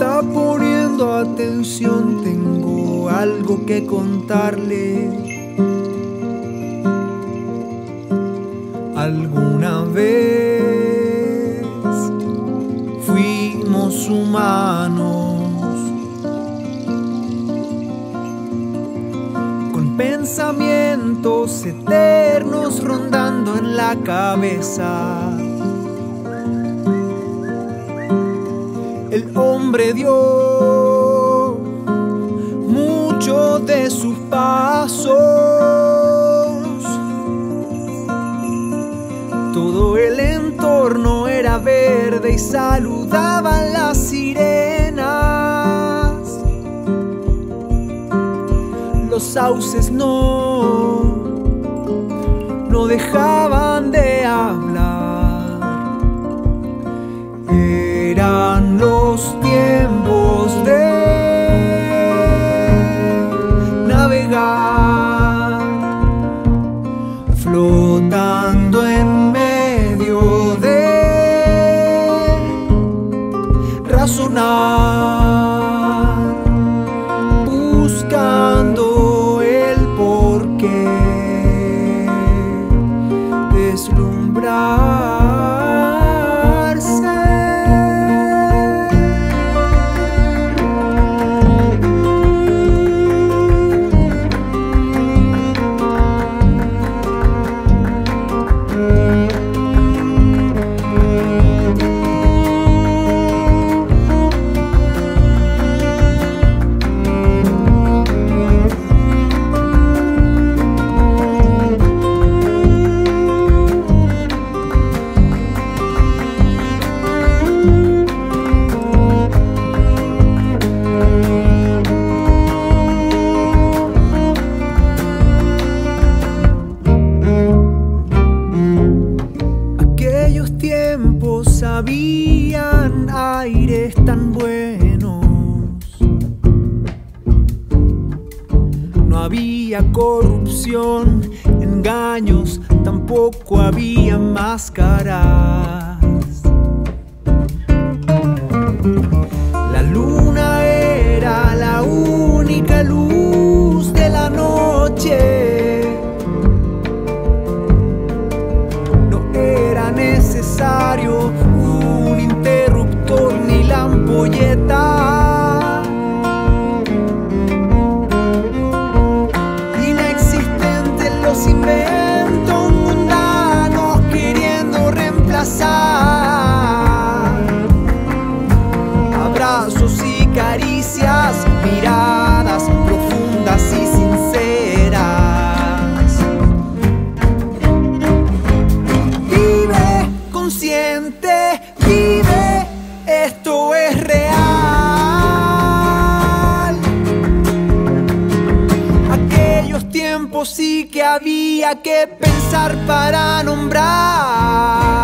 está poniendo atención, tengo algo que contarle. Alguna vez fuimos humanos con pensamientos eternos rondando en la cabeza. El hombre dio mucho de sus pasos. Todo el entorno era verde y saludaban las sirenas. Los sauces no, no dejaban de hablar. Flotando en medio de razonar, buscando el porqué, deslumbrarse. Aires tan buenos. No había corrupción, engaños, tampoco había máscaras. La luna era la única luz de la noche. No era necesario ampolleta. Inexistentes los inventos mundanos queriendo reemplazar. Tiempos sí que había que pensar para nombrar.